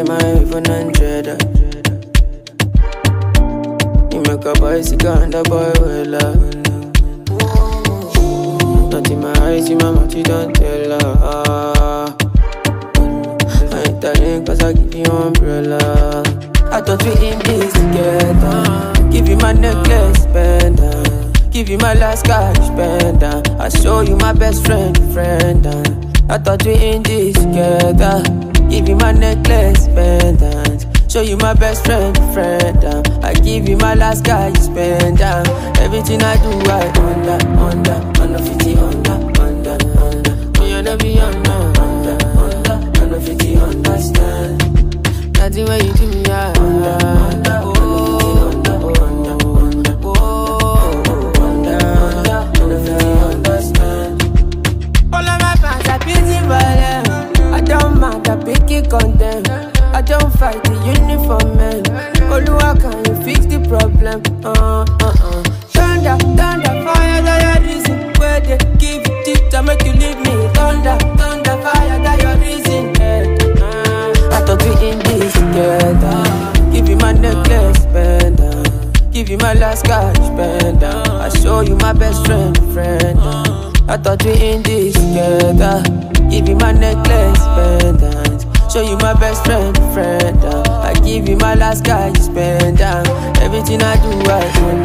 in my even hundred. You make a boy sick and a boy well. Not in my eyes, in my mouth, you don't tell her. I ain't telling cause I give you umbrella. I thought we in this together. Give you my necklace, pendant. Give you my last cash, spend I show you my best friend, friend uh, I thought we in this together Give you my necklace, pendant. Show you my best friend, friend um. I give you my last cash, pendant um. Everything I do, I under, under Under 50, under, under, under. Oh, Me and every under, under, under Under 50, understand Nothing when you do you my last cash, pendant. I show you my best friend, friend. I thought we in this together. Give you my necklace, pendant. Show you my best friend, friend. I give you my last cash, pendant. Everything I do, I under,